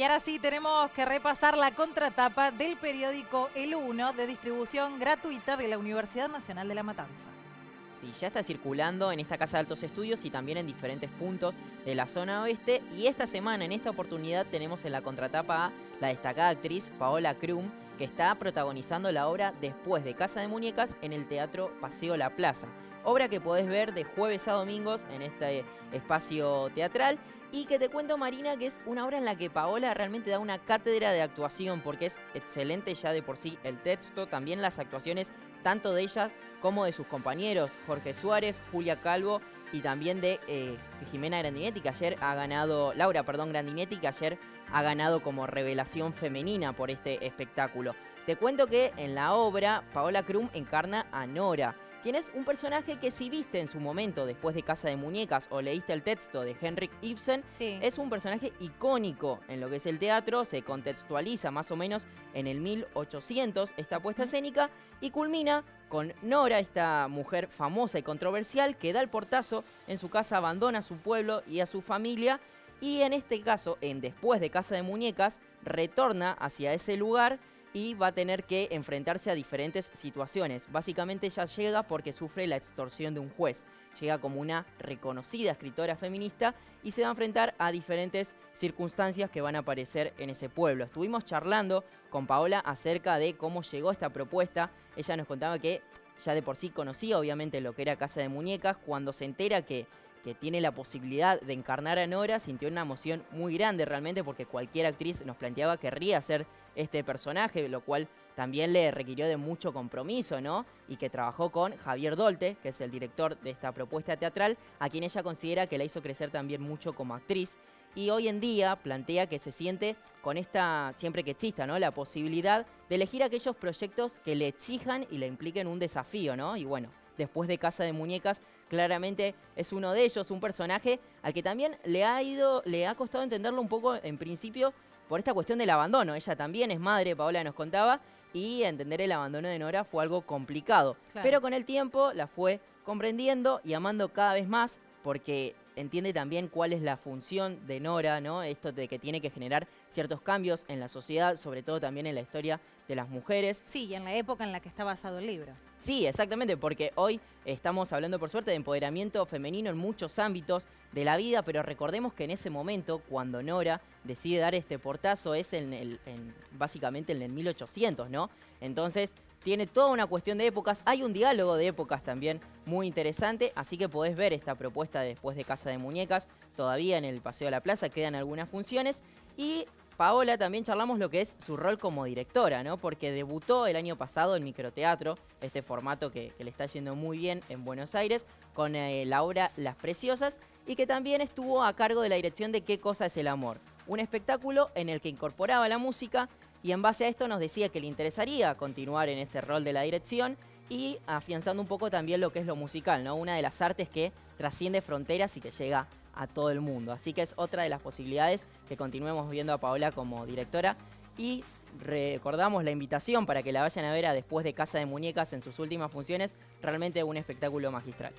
Y ahora sí, tenemos que repasar la contratapa del periódico El Uno de distribución gratuita de la Universidad Nacional de La Matanza. Sí, ya está circulando en esta Casa de Altos Estudios y también en diferentes puntos de la zona oeste. Y esta semana, en esta oportunidad, tenemos en la contratapa a la destacada actriz Paola Krum, que está protagonizando la obra Después de Casa de Muñecas en el Teatro Paseo La Plaza. Obra que podés ver de jueves a domingos en este espacio teatral. Y que te cuento, Marina, que es una obra en la que Paola realmente da una cátedra de actuación, porque es excelente ya de por sí el texto, también las actuaciones, tanto de ella como de sus compañeros, Jorge Suárez, Julia Calvo y también de eh, Jimena Grandinetti, que ayer ha ganado, Laura, perdón, Grandinetti, que ayer ha ganado como revelación femenina por este espectáculo. Te cuento que en la obra Paola Krum encarna a Nora, quien es un personaje que si viste en su momento después de Casa de Muñecas o leíste el texto de Henrik Ibsen, es un personaje icónico en lo que es el teatro, se contextualiza más o menos en el 1800 esta puesta escénica y culmina con Nora, esta mujer famosa y controversial que da el portazo en su casa, abandona a su pueblo y a su familia y en este caso, en Después de Casa de Muñecas, retorna hacia ese lugar y va a tener que enfrentarse a diferentes situaciones. Básicamente ella llega porque sufre la extorsión de un juez. Llega como una reconocida escritora feminista y se va a enfrentar a diferentes circunstancias que van a aparecer en ese pueblo. Estuvimos charlando con Paola acerca de cómo llegó esta propuesta. Ella nos contaba que ya de por sí conocía obviamente lo que era Casa de Muñecas. Cuando se entera que que tiene la posibilidad de encarnar a Nora, sintió una emoción muy grande realmente porque cualquier actriz nos planteaba que querría hacer este personaje, lo cual también le requirió de mucho compromiso, ¿no? Y que trabajó con Javier Dolte, que es el director de esta propuesta teatral, a quien ella considera que la hizo crecer también mucho como actriz. Y hoy en día plantea que se siente con esta, siempre que exista, ¿no? La posibilidad de elegir aquellos proyectos que le exijan y le impliquen un desafío, ¿no? Y bueno, después de Casa de Muñecas, claramente es uno de ellos, un personaje al que también le ha ido, le ha costado entenderlo un poco en principio por esta cuestión del abandono. Ella también es madre, Paola nos contaba, y entender el abandono de Nora fue algo complicado. Pero con el tiempo la fue comprendiendo y amando cada vez más porque entiende también cuál es la función de Nora, ¿no? Esto de que tiene que generar ciertos cambios en la sociedad, sobre todo también en la historia de las mujeres. Sí, y en la época en la que está basado el libro. Sí, exactamente, porque hoy estamos hablando por suerte de empoderamiento femenino en muchos ámbitos de la vida, pero recordemos que en ese momento, cuando Nora decide dar este portazo, es en el, básicamente en el 1800, ¿no? Entonces, tiene toda una cuestión de épocas, hay un diálogo de épocas también muy interesante, así que podés ver esta propuesta después de Casa de Muñecas, todavía en el Paseo de la Plaza quedan algunas funciones, y Paola también charlamos lo que es su rol como directora, ¿no? Porque debutó el año pasado en microteatro, este formato que, le está yendo muy bien en Buenos Aires, con eh, la obra Las Preciosas, y que también estuvo a cargo de la dirección de ¿Qué cosa es el amor? Un espectáculo en el que incorporaba la música y en base a esto nos decía que le interesaría continuar en este rol de la dirección y afianzando un poco también lo que es lo musical, ¿no? Una de las artes que trasciende fronteras y que llega a todo el mundo. Así que es otra de las posibilidades que continuemos viendo a Paola como directora. Y recordamos la invitación para que la vayan a ver a después de Casa de Muñecas en sus últimas funciones. Realmente un espectáculo magistral.